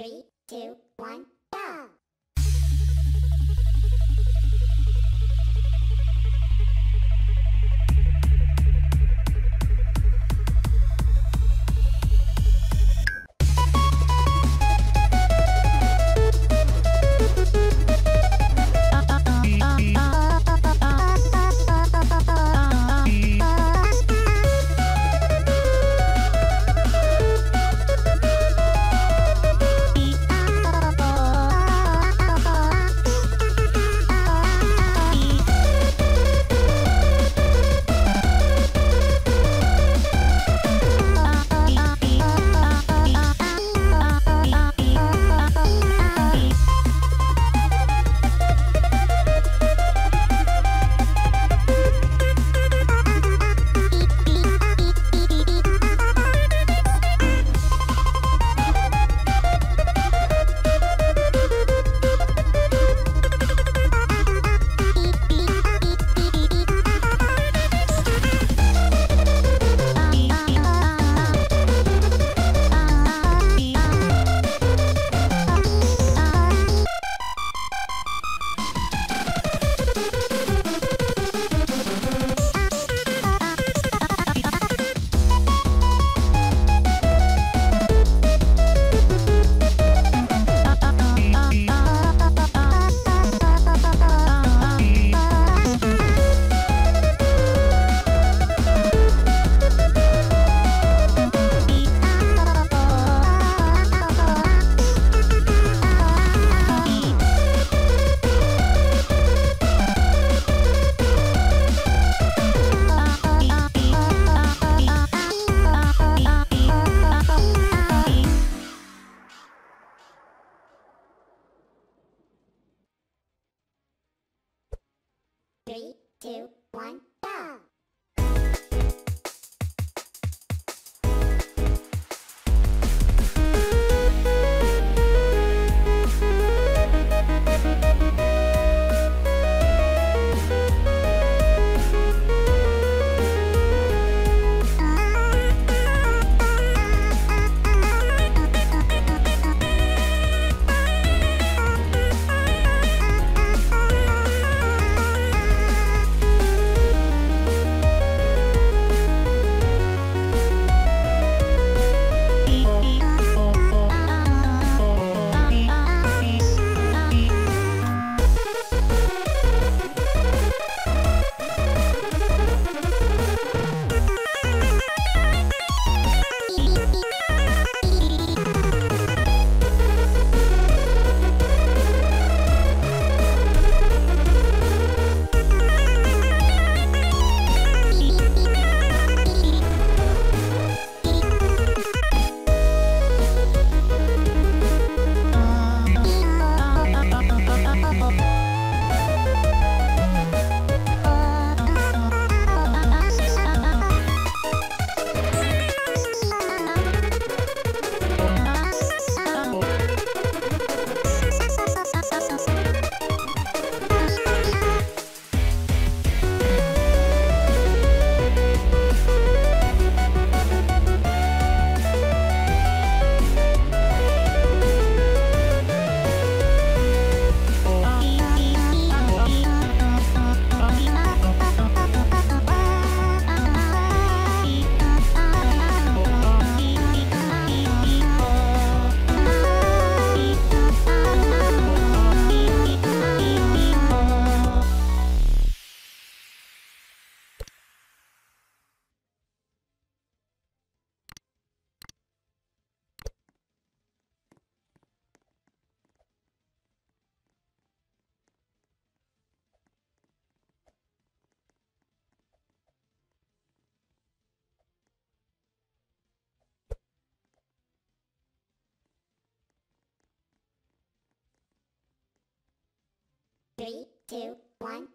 Three, two, one, go! Two, one,